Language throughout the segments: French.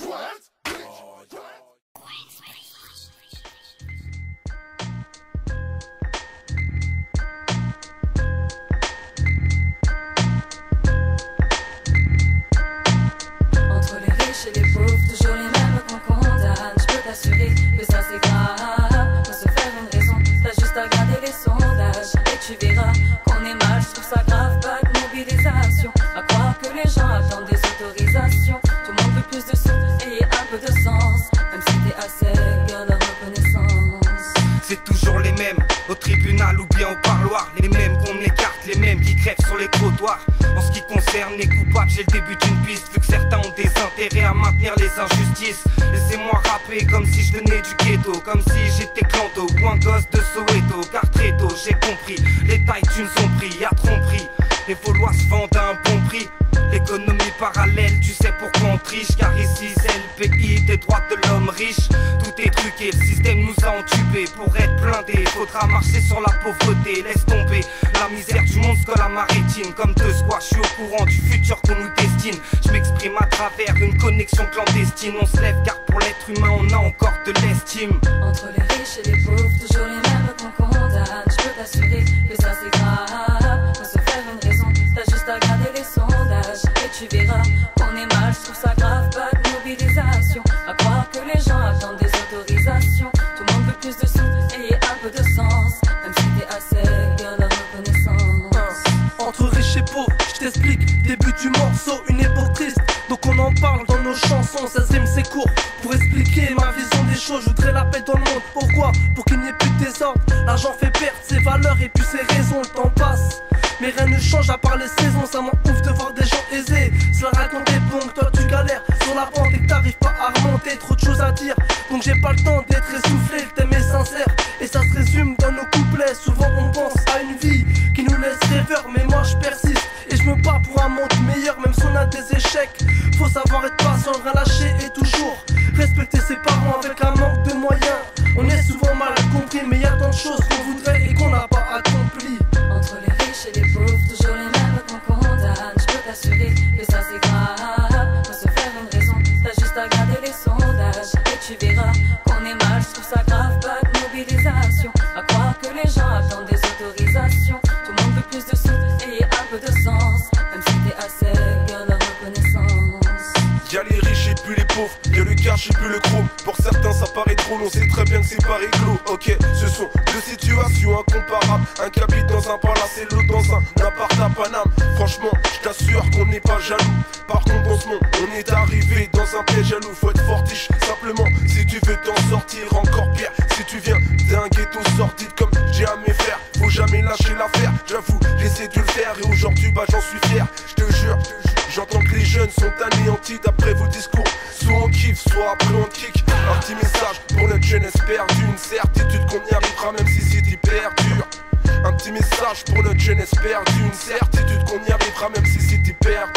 What? les mêmes. Au tribunal ou bien au parloir Les mêmes qu'on écarte, les mêmes qui crèvent sur les trottoirs. En ce qui concerne les coupables, j'ai le début d'une piste Vu que certains ont des intérêts à maintenir les injustices. Laissez-moi rapper comme si je venais du ghetto Comme si j'étais clanto ou un gosse de Soweto Car très tôt j'ai compris, les tailles d'une sombrie à tromperie. Les Vaulois se vendent à un bon prix. L'économie parallèle, tu sais pourquoi on triche. Car ici c'est le pays des droits de l'homme riche. Tout est truqué, le système nous a entubés. Pour être blindé, faudra marcher sur la pauvreté. Laisse tomber, la misère du monde que la maritime. Comme deux squats, je suis au courant du futur qu'on nous destine. Je m'exprime à travers une connexion clandestine. On se lève car pour l'être humain on a encore de l'estime. Entre les riches et les pauvres, on en parle dans nos chansons, ça rimes c'est court. Pour expliquer ma vision des choses, je voudrais la paix dans le monde. Pourquoi? Pour qu'il n'y ait plus de désordre. L'argent fait perdre ses valeurs et puis ses raisons, le temps passe. Mais rien ne change à part les saisons, ça m'en ouf de voir des gens aisés. Cela raconte des bons, toi tu galères. Sur la pente et que t'arrives pas à remonter, trop de choses à dire. Donc j'ai pas le temps d'être essoufflé, tu verras qu'on est mal, je trouve ça grave Pas de mobilisation, à croire que les gens attendent des autorisations Tout le monde veut plus de sous et un peu de sens Même si t'es assez bien la reconnaissance Y'a les riches et puis les pauvres, y'a le cash et puis le chrome. Pour certains ça paraît trop long, c'est très bien que c'est pas réglo. Ok, ce sont deux situations incomparables. Un qui habite dans un palace et l'autre dans un appart à Paname. Franchement, je t'assure qu'on n'est pas jaloux. Par contre, ce monde, on est arrivé dans un piège jaloux. Faut être fortiche, sortir. Encore pire, si tu viens d'un ghetto sordide comme j'ai à mes frères. Faut jamais lâcher l'affaire, j'avoue, le faire. Et aujourd'hui, bah j'en suis fier, je te jure. J'entends que les jeunes sont anéantis d'après vos discours. Soit on kiffe, soit après on kick. Un petit message pour notre jeunesse perdue. Une certitude qu'on y arrivera même si c'est hyper dur. Un petit message pour notre jeunesse perdue. Une certitude qu'on y arrivera même si c'est hyper dur.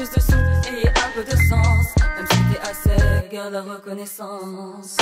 Plus de sous et un peu de sens. Même si t'es assez, garde la reconnaissance